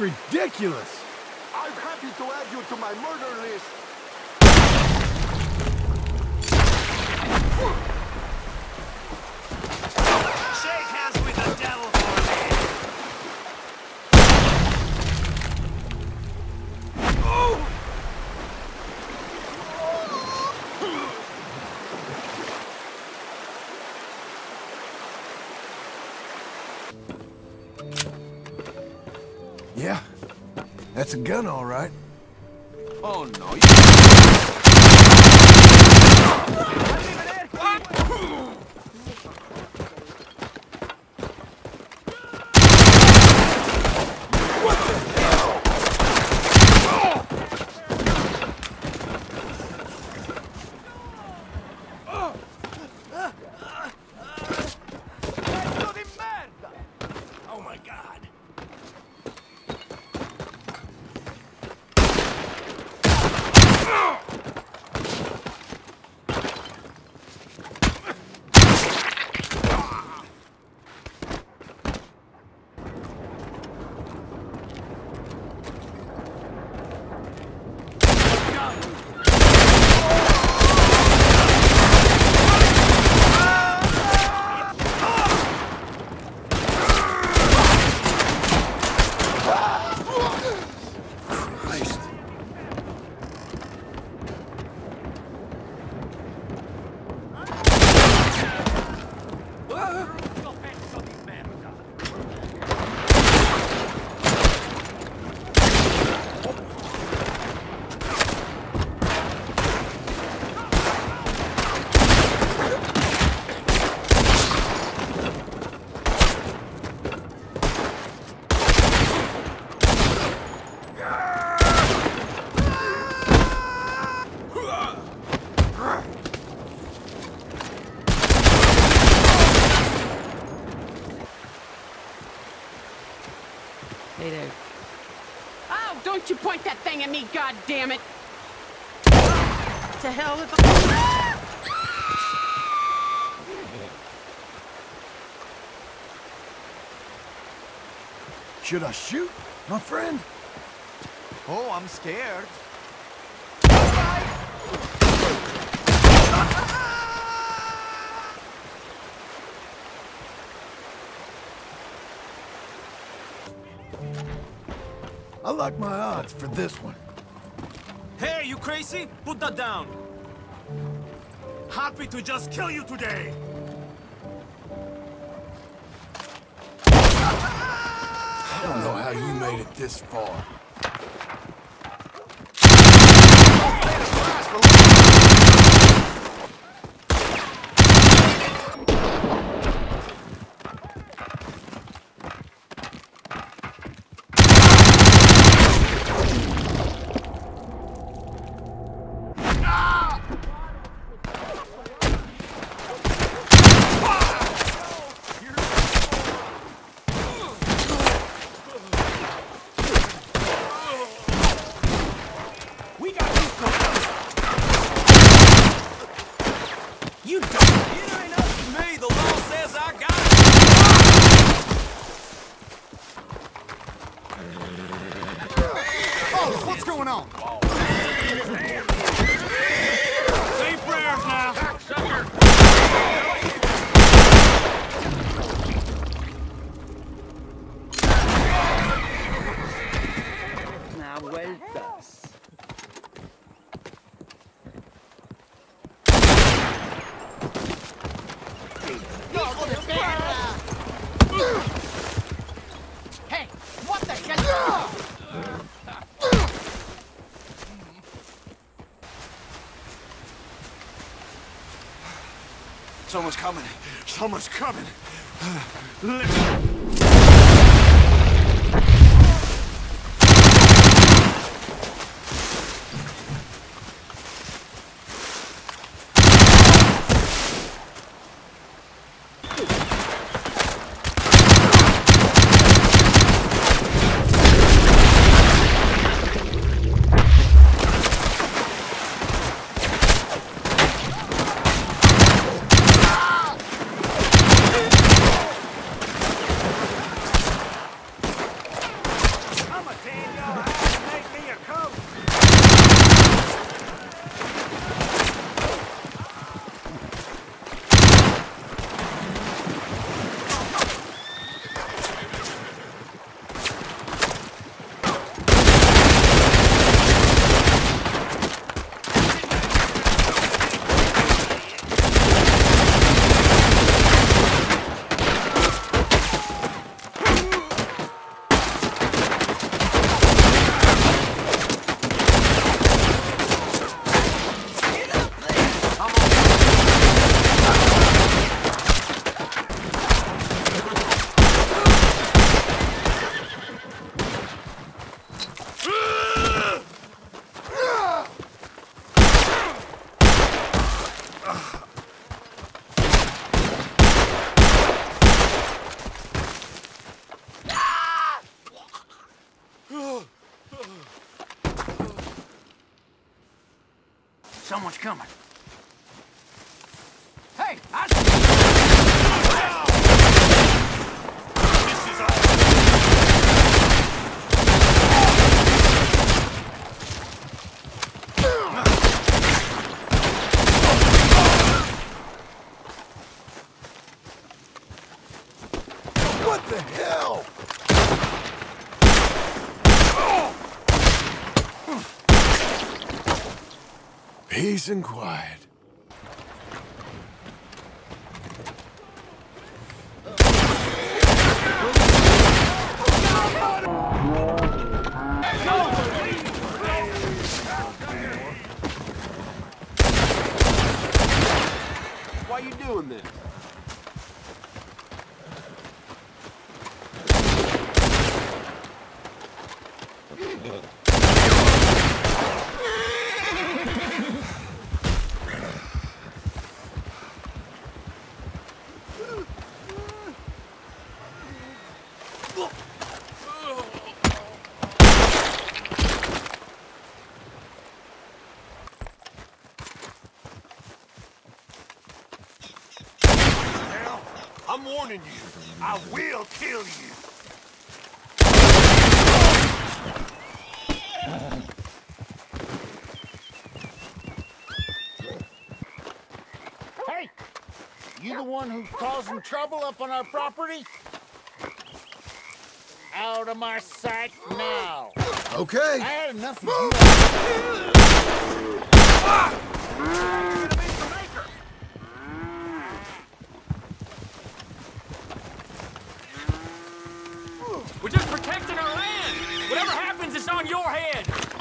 Ridiculous. I'm happy to add you to my murder list. That's a gun, all right. Oh no, you Oh my god. Christ. Hey there. Oh, don't you point that thing at me, God damn it! To hell with the. Should I shoot, my friend? Oh, I'm scared. Like my odds for this one. Hey, you crazy? Put that down. Happy to just kill you today. I don't know how you made it this far. We got you covered. You don't. It ain't up to me. The law says I got Oh, what's going on? Someone's coming. Someone's coming. Someone's coming. Hey, I... This is all. What the hell? Peace and quiet. Why are you doing this? Now, I'm warning you. I will kill you. Hey! You the one who's causing trouble up on our property? Out of my sight now! Okay. I had enough of you. Ah! We're just protecting our land! Whatever happens, it's on your head!